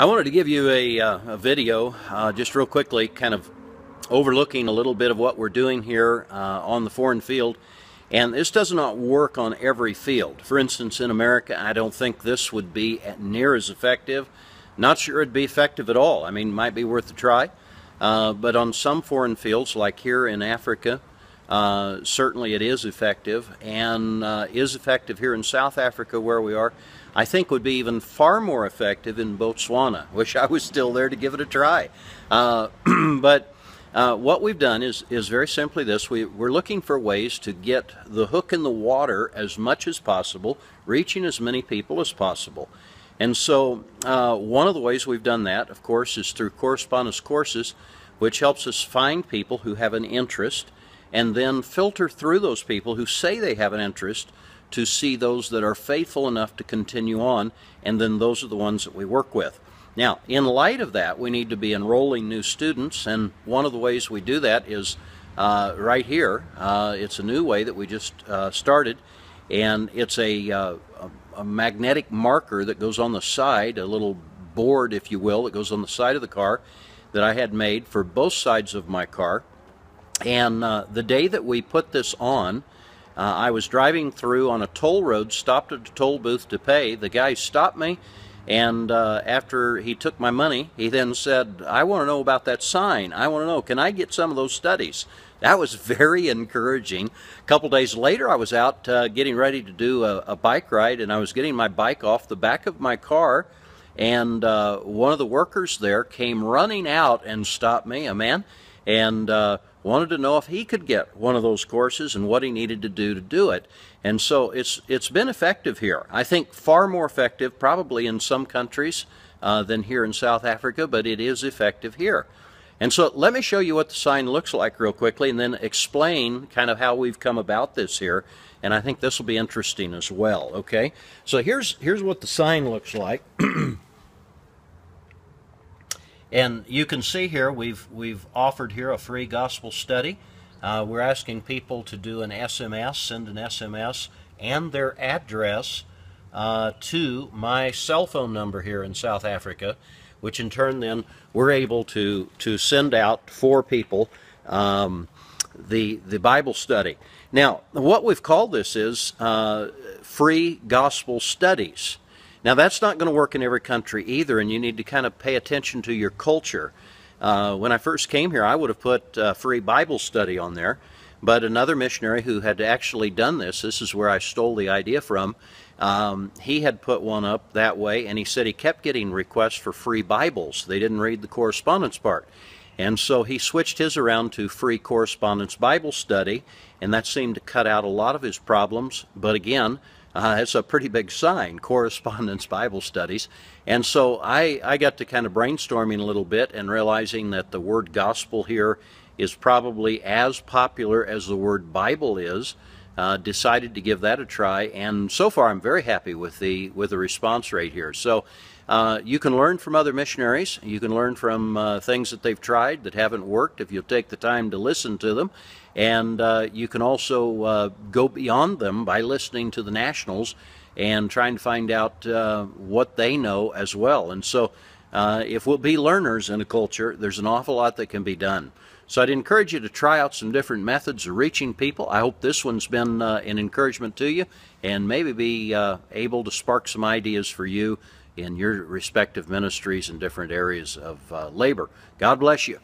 I wanted to give you a, uh, a video uh, just real quickly, kind of overlooking a little bit of what we're doing here uh, on the foreign field. And this does not work on every field. For instance, in America, I don't think this would be near as effective. Not sure it'd be effective at all. I mean, might be worth a try. Uh, but on some foreign fields, like here in Africa, uh, certainly it is effective and uh, is effective here in South Africa where we are. I think would be even far more effective in Botswana. Wish I was still there to give it a try. Uh, but uh, what we've done is, is very simply this. We, we're looking for ways to get the hook in the water as much as possible, reaching as many people as possible. And so uh, one of the ways we've done that, of course, is through correspondence courses, which helps us find people who have an interest and then filter through those people who say they have an interest to see those that are faithful enough to continue on, and then those are the ones that we work with. Now, in light of that, we need to be enrolling new students, and one of the ways we do that is uh, right here. Uh, it's a new way that we just uh, started, and it's a, uh, a, magnetic marker that goes on the side, a little board, if you will, that goes on the side of the car that I had made for both sides of my car. And uh, the day that we put this on, uh, I was driving through on a toll road, stopped at a toll booth to pay. The guy stopped me, and uh, after he took my money, he then said, I want to know about that sign. I want to know, can I get some of those studies? That was very encouraging. A couple days later, I was out uh, getting ready to do a, a, bike ride, and I was getting my bike off the back of my car, and uh, one of the workers there came running out and stopped me, a man, and uh, wanted to know if he could get one of those courses and what he needed to do to do it. And so it's it's been effective here. I think far more effective probably in some countries uh, than here in South Africa, but it is effective here. And so let me show you what the sign looks like real quickly and then explain kind of how we've come about this here. And I think this will be interesting as well, okay? So here's here's what the sign looks like. And you can see here we've we've offered here a free gospel study. Uh, we're asking people to do an SMS, send an SMS and their address uh, to my cell phone number here in South Africa, which in turn then we're able to to send out for people um, the the Bible study. Now, what we've called this is uh, free gospel studies. Now, that's not going to work in every country either, and you need to kind of pay attention to your culture. Uh, when I first came here, I would have put uh, free Bible study on there, but another missionary who had actually done this, this is where I stole the idea from, um, he had put one up that way, and he said he kept getting requests for free Bibles. They didn't read the correspondence part. And so he switched his around to free correspondence Bible study, and that seemed to cut out a lot of his problems. But again, uh, it's a pretty big sign, Correspondence Bible Studies. And so I, I got to kind of brainstorming a little bit and realizing that the word gospel here is probably as popular as the word Bible is. Uh, decided to give that a try, and so far I'm very happy with the with the response rate here. So uh, you can learn from other missionaries. You can learn from uh, things that they've tried that haven't worked if you'll take the time to listen to them. And uh, you can also uh, go beyond them by listening to the nationals and trying to find out uh, what they know as well. And so, if we'll be learners in a culture, there's an awful lot that can be done. So, I'd encourage you to try out some different methods of reaching people. I hope this one's been uh, an encouragement to you and maybe be uh, able to spark some ideas for you in your respective ministries and different areas of labor. God bless you.